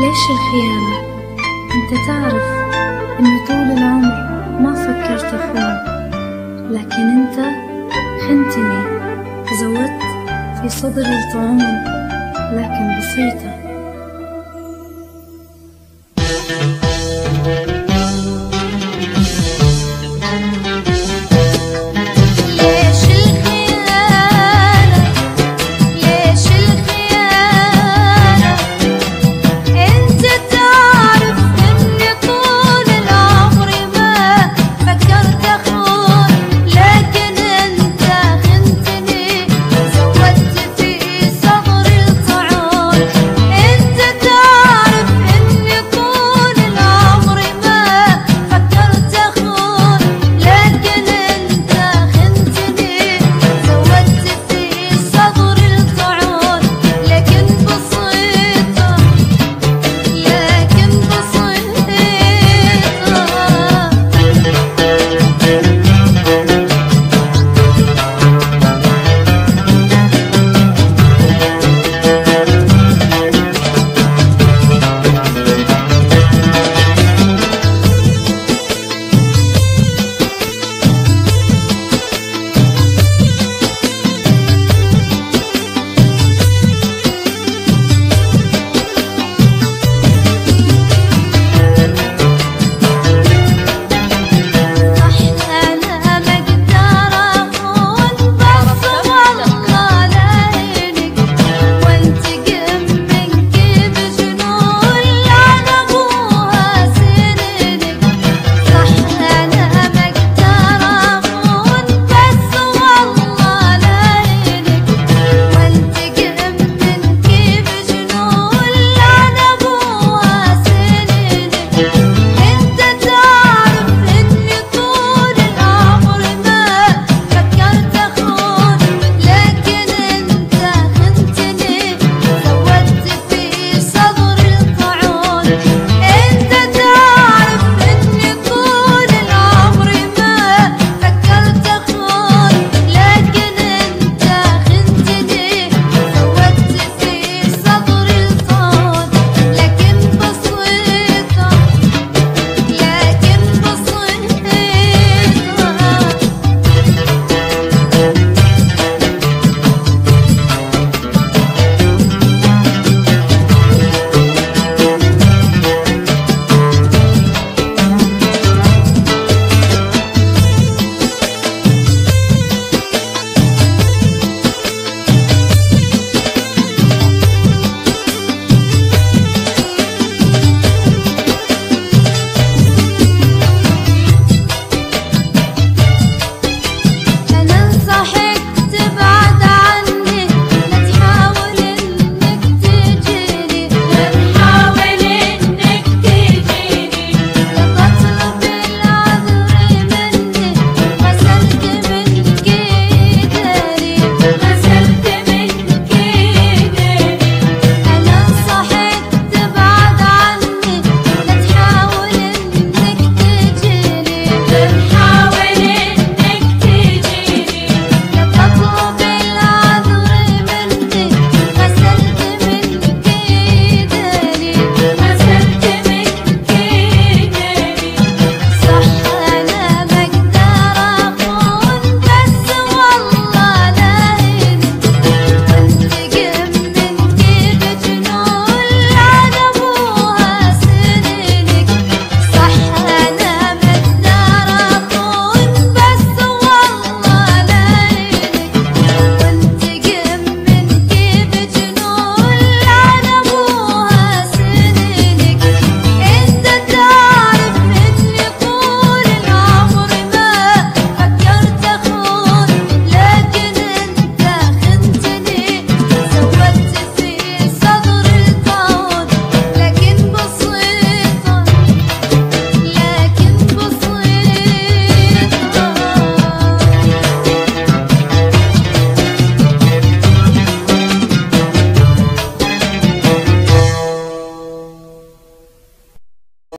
ليش الخيانة؟ أنت تعرف إني طول العمر ما فكرت أخون لكن أنت خنتني زودت في صدري الطعون لكن بسيطة